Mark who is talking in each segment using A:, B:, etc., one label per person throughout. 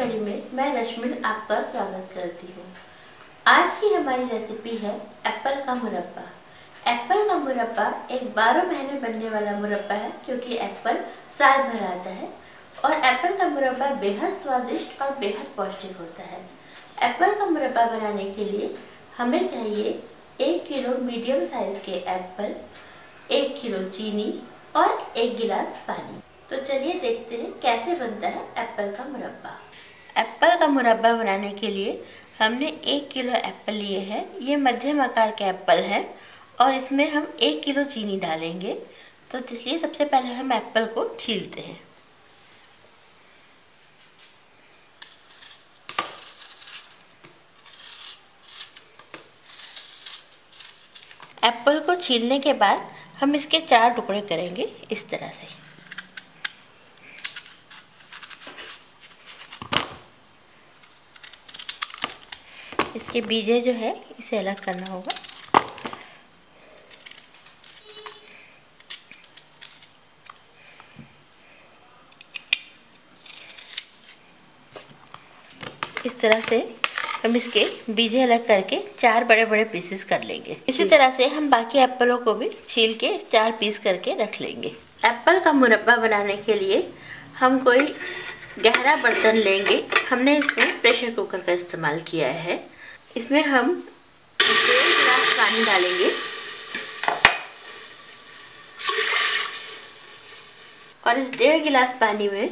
A: कड़ी में मैं रश्मिन आपका स्वागत करती हूँ। आज की हमारी रेसिपी है एप्पल का मुरब्बा। एप्पल का मुरब्बा एक बारह महीने बनने वाला मुरब्बा है क्योंकि एप्पल साल भर आता है और एप्पल का मुरब्बा बेहद स्वादिष्ट और बेहद पौष्टिक होता है। एप्पल का मुरब्बा बनाने के लिए हमें चाहिए एक किलो मीडियम साइज़ के एप्पल एक किलो चीनी और एक गिलास पानी। तो चलिए देखते हैं कैसे बनता है एप्पल का मुरब्बा। एप्पल का मुरब्बा बनाने के लिए हमने एक किलो एप्पल लिए हैं। ये मध्यम आकार के एप्पल हैं और इसमें हम एक किलो चीनी डालेंगे। तो इसलिए सबसे पहले हम एप्पल को छीलते हैं। एप्पल को छीलने के बाद हम इसके चार टुकड़े करेंगे इस तरह से। इसके बीजे जो है इसे अलग करना होगा। इस तरह से हम इसके बीजे अलग करके चार बड़े बड़े पीसेस कर लेंगे। इसी तरह से हम बाकी एप्पलों को भी छील के चार पीस करके रख लेंगे। एप्पल का मुरब्बा बनाने के लिए हम कोई गहरा बर्तन लेंगे। हमने इसमें प्रेशर कुकर का इस्तेमाल किया है। इसमें हम डेढ़ गिलास पानी डालेंगे। और इस डेढ़ गिलास पानी में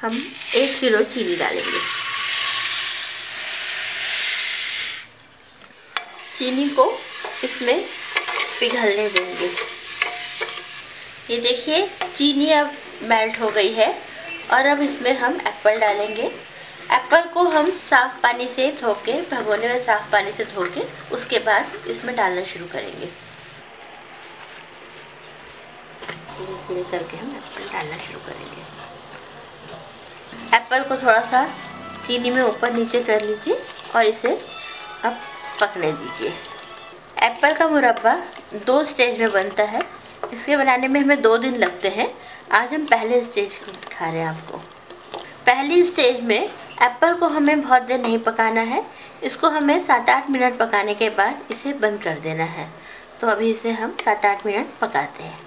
A: हम एक किलो चीनी डालेंगे। चीनी को इसमें पिघलने देंगे। ये देखिए, चीनी अब मेल्ट हो गई है और अब इसमें हम एप्पल डालेंगे। एप्पल को हम साफ़ पानी से धो के भगोने में साफ़ पानी से धो के उसके बाद इसमें डालना शुरू करेंगे। धीरे करके हम एप्पल डालना शुरू करेंगे। एप्पल को थोड़ा सा चीनी में ऊपर नीचे कर लीजिए और इसे अब पकने दीजिए। एप्पल का मुरब्बा दो स्टेज में बनता है। इसके बनाने में हमें दो दिन लगते हैं। आज हम पहले स्टेज दिखा रहे हैं आपको। पहली स्टेज में एप्पल को हमें बहुत देर नहीं पकाना है। इसको हमें सात आठ मिनट पकाने के बाद इसे बंद कर देना है। तो अभी इसे हम सात आठ मिनट पकाते हैं।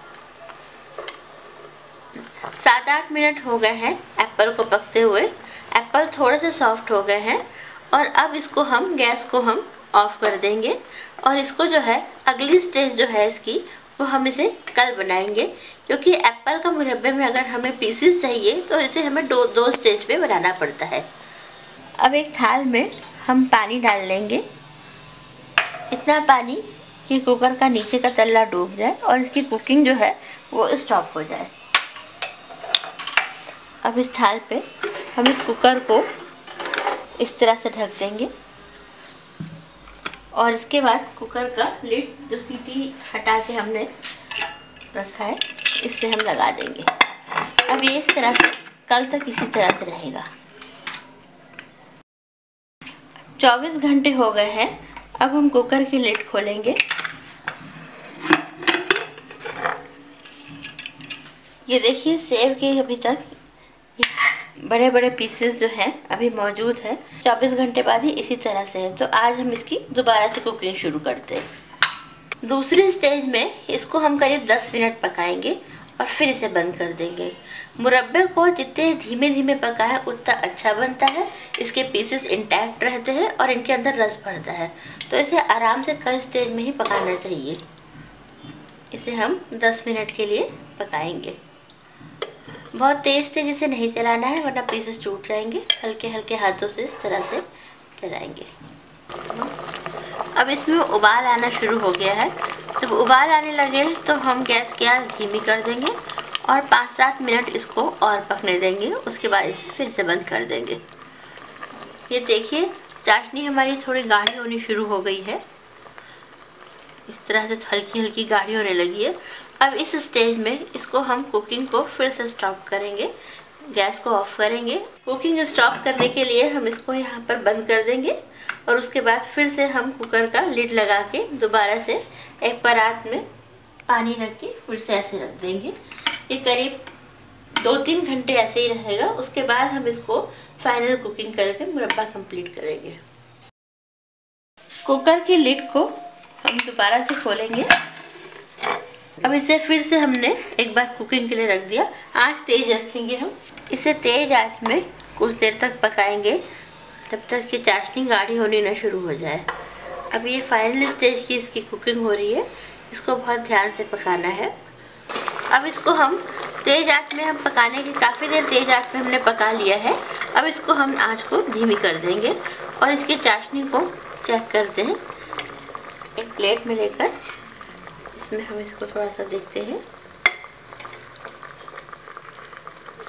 A: सात आठ मिनट हो गए हैं एप्पल को पकते हुए। एप्पल थोड़े से सॉफ्ट हो गए हैं और अब इसको हम गैस को हम ऑफ़ कर देंगे और इसको जो है, अगली स्टेज जो है इसकी, वो हम इसे कल बनाएँगे। क्योंकि एप्पल का मुरब्बे में अगर हमें पीसेस चाहिए तो इसे हमें दो दो स्टेज पे बनाना पड़ता है। अब एक थाल में हम पानी डाल लेंगे। इतना पानी कि कुकर का नीचे का तल्ला डूब जाए और इसकी कुकिंग जो है वो स्टॉप हो जाए। अब इस थाल पे हम इस कुकर को इस तरह से ढक देंगे। और इसके बाद कुकर का लिड जो सीटी हटा के हमने रखा है, इससे हम लगा देंगे। अब ये इस तरह से कल तक इसी तरह से रहेगा। 24 घंटे हो गए हैं। अब हम कुकर की लिड खोलेंगे। ये देखिए, सेव के अभी तक बड़े बड़े पीसेस जो हैं अभी मौजूद है। 24 घंटे बाद ही इसी तरह से है। तो आज हम इसकी दोबारा से कुकिंग शुरू करते हैं। दूसरी स्टेज में इसको हम करीब 10 मिनट पकाएँगे। और फिर इसे बंद कर देंगे। मुरब्बे को जितने धीमे धीमे पकाए, उतना अच्छा बनता है। इसके पीसेस इंटैक्ट रहते हैं और इनके अंदर रस भरता है। तो इसे आराम से कल स्टेज में ही पकाना चाहिए। इसे हम 10 मिनट के लिए पकाएँगे। बहुत तेज़ तेज़ी से नहीं चलाना है, वरना पीसेस टूट जाएँगे। हल्के हल्के हाथों से इस तरह से चलाएँगे। अब इसमें उबाल आना शुरू हो गया है। जब उबाल आने लगे तो हम गैस की आँच धीमी कर देंगे और पाँच सात मिनट इसको और पकने देंगे। उसके बाद इसे फिर से बंद कर देंगे। ये देखिए, चाशनी हमारी थोड़ी गाढ़ी होनी शुरू हो गई है। इस तरह से हल्की हल्की गाढ़ी होने लगी है। अब इस स्टेज में इसको हम कुकिंग को फिर से स्टॉप करेंगे। गैस को ऑफ़ करेंगे। कुकिंग स्टॉप करने के लिए हम इसको यहाँ पर बंद कर देंगे और उसके बाद फिर से हम कुकर का लिड लगा के दोबारा से एक परात में पानी रख के फिर से ऐसे रख देंगे। ये करीब दो तीन घंटे ऐसे ही रहेगा। उसके बाद हम इसको फाइनल कुकिंग करके मुरब्बा कंप्लीट करेंगे। कुकर की लिड को हम दोबारा से खोलेंगे। अब इसे फिर से हमने एक बार कुकिंग के लिए रख दिया। आज तेज रखेंगे हम। इसे तेज आँच में कुछ देर तक पकाएँगे तब तक कि चाशनी गाढ़ी होनी ना शुरू हो जाए। अब ये फाइनल स्टेज की इसकी कुकिंग हो रही है। इसको बहुत ध्यान से पकाना है। अब इसको हम तेज आँच में हम पकाने की काफ़ी देर तेज आँच में हमने पका लिया है। अब इसको हम आँच को धीमी कर देंगे और इसकी चाशनी को चेक करते हैं। एक प्लेट में लेकर इसमें हम इसको थोड़ा सा देखते हैं।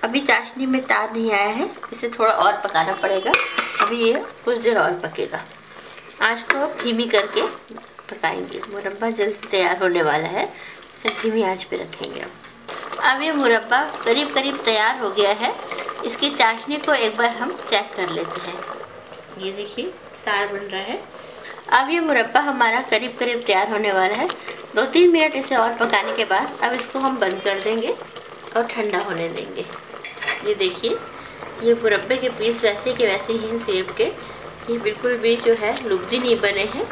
A: अभी चाशनी में तार नहीं आया है, इसे थोड़ा और पकाना पड़ेगा। अभी ये कुछ देर और पकेगा। आज को धीमी करके पकाएँगे। मुरब्बा जल्दी तैयार होने वाला है, इसे धीमी आँच पे रखेंगे अब अब ये मुरब्बा करीब करीब तैयार हो गया है। इसकी चाशनी को एक बार हम चेक कर लेते हैं। ये देखिए, तार बन रहा है। अब ये मुरब्बा हमारा करीब करीब तैयार होने वाला है। दो तीन मिनट इसे और पकाने के बाद अब इसको हम बंद कर देंगे और ठंडा होने देंगे। ये देखिए, ये मुरब्बे के पीस वैसे के वैसे ही सेब के। ये बिल्कुल भी जो है लुब्दी नहीं बने हैं।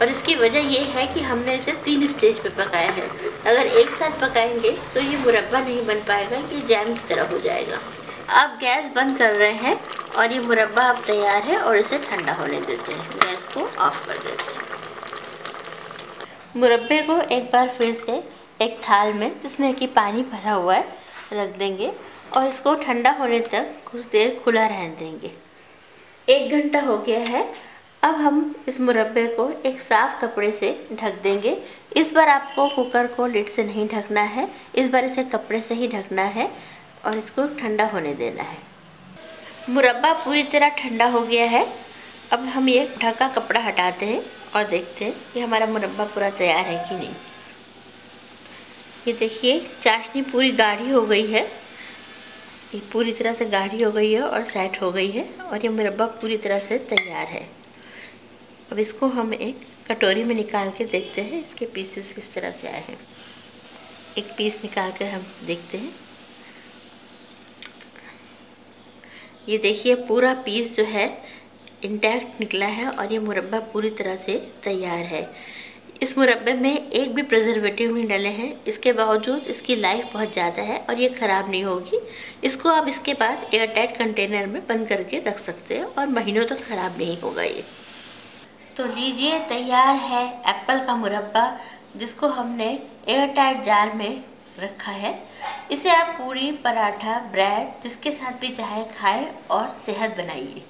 A: और इसकी वजह ये है कि हमने इसे तीन स्टेज पे पकाया है। अगर एक साथ पकाएँगे तो ये मुरब्बा नहीं बन पाएगा, ये जैम की तरह हो जाएगा। अब गैस बंद कर रहे हैं और ये मुरब्बा अब तैयार है और इसे ठंडा होने देते हैं। गैस को ऑफ़ कर देते हैं। मुरब्बे को एक बार फिर से एक थाल में जिसमें कि पानी भरा हुआ है, रख देंगे और इसको ठंडा होने तक कुछ देर खुला रहने देंगे। एक घंटा हो गया है। अब हम इस मुरब्बे को एक साफ़ कपड़े से ढक देंगे। इस बार आपको कुकर को लिड से नहीं ढकना है। इस बार इसे कपड़े से ही ढकना है और इसको ठंडा होने देना है। मुरब्बा पूरी तरह ठंडा हो गया है। अब हम ये ढका कपड़ा हटाते हैं। और देखते हैं कि हमारा मुरब्बा पूरा तैयार है कि नहीं। ये देखिए, चाशनी पूरी गाढ़ी हो गई है। ये पूरी तरह से गाढ़ी हो गई है और सेट हो गई है और ये मुरब्बा पूरी तरह से तैयार है। अब इसको हम एक कटोरी में निकाल के देखते हैं, इसके पीसेस किस तरह से आए हैं। एक पीस निकाल कर हम देखते हैं। ये देखिए, पूरा पीस जो है इंटैक्ट निकला है और ये मुरब्बा पूरी तरह से तैयार है। इस मुरब्बे में एक भी प्रिजर्वेटिव नहीं डले हैं। इसके बावजूद इसकी लाइफ बहुत ज़्यादा है और ये ख़राब नहीं होगी। इसको आप इसके बाद एयरटाइट कंटेनर में बंद करके रख सकते हैं और महीनों तक तो ख़राब नहीं होगा ये। तो लीजिए, तैयार है एप्पल का मुरब्बा, जिसको हमने एयर टाइट जार में रखा है। इसे आप पूरी पराठा ब्रेड जिसके साथ भी चाहे खाएँ और सेहत बनाइए।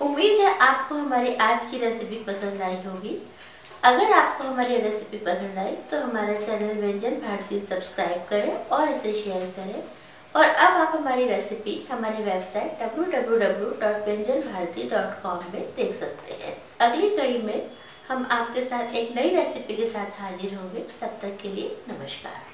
A: उम्मीद है आपको हमारी आज की रेसिपी पसंद आई होगी। अगर आपको हमारी रेसिपी पसंद आई तो हमारा चैनल व्यंजन भारती सब्सक्राइब करें और इसे शेयर करें। और अब आप हमारी रेसिपी हमारी वेबसाइट www.व्यंजनभारती.com में देख सकते हैं। अगली कड़ी में हम आपके साथ एक नई रेसिपी के साथ हाजिर होंगे। तब तक के लिए नमस्कार।